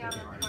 Gracias.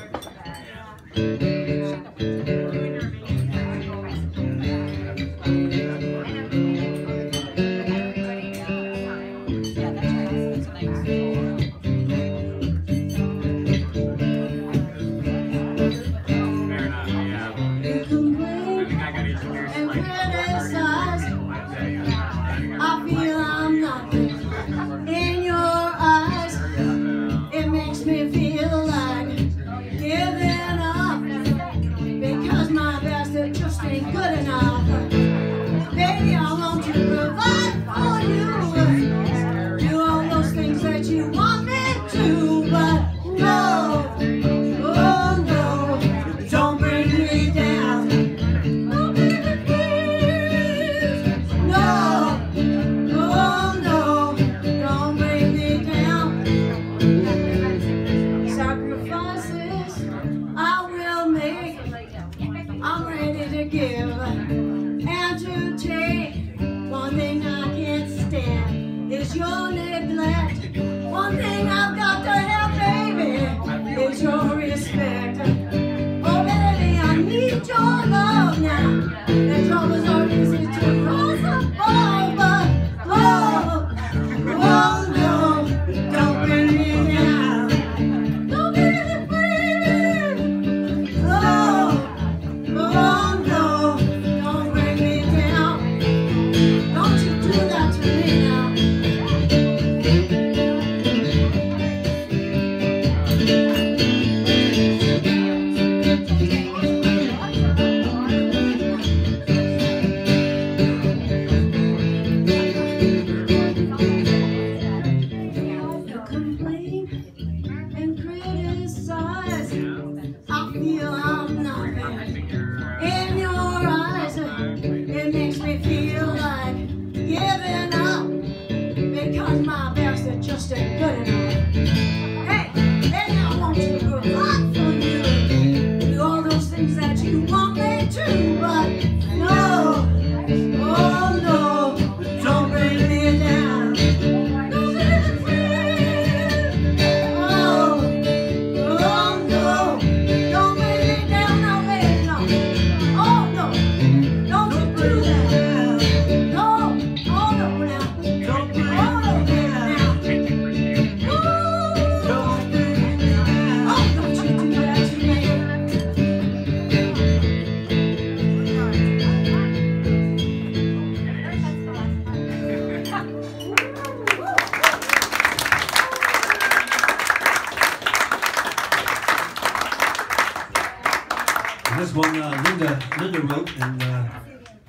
your vote and uh,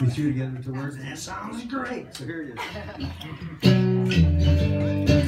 we threw together words, and That sounds great. So here it is.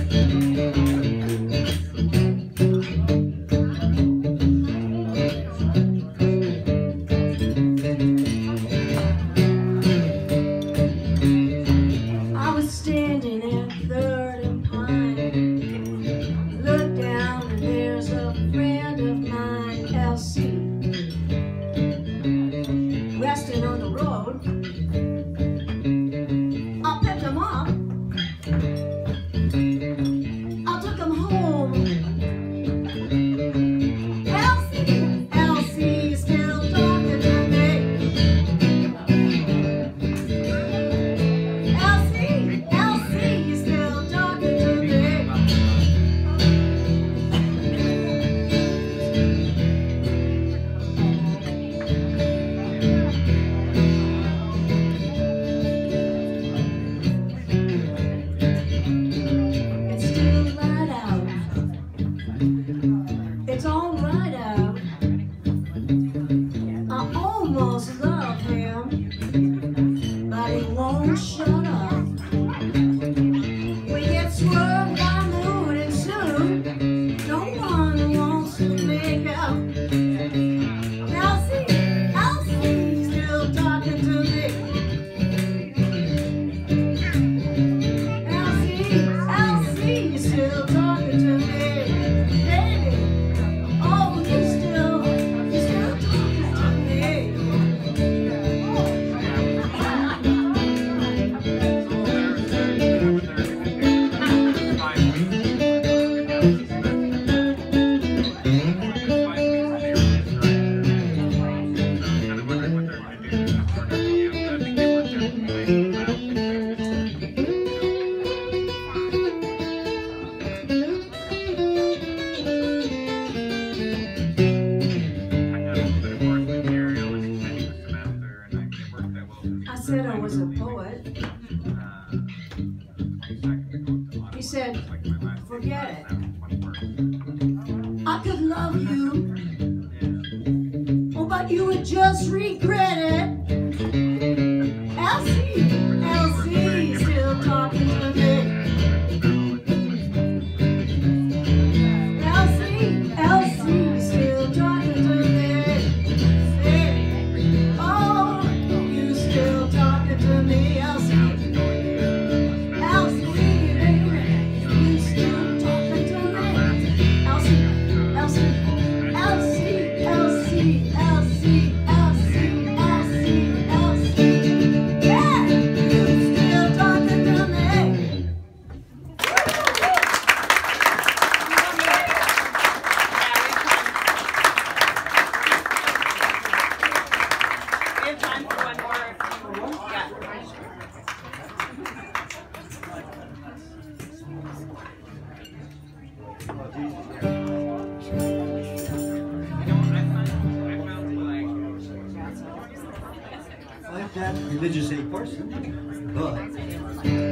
that religious a person, but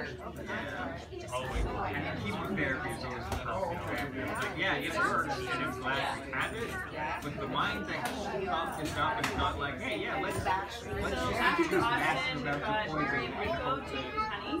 And chemotherapy is always the problem. You yeah, it works, and I'm glad we have it, but the mind that holds and not like, hey, yeah, let's, let's just do this the. Honey.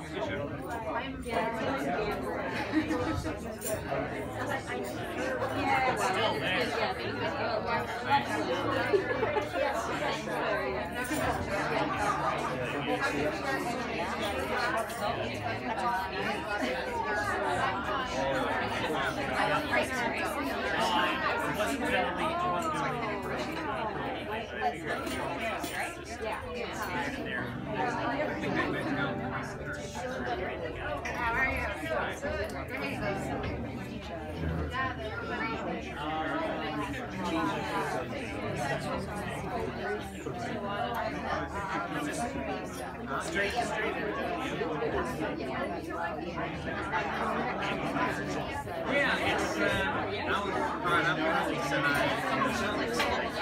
I wasn't generally, I. Yeah, it's, uh, I was brought up in Lisa and I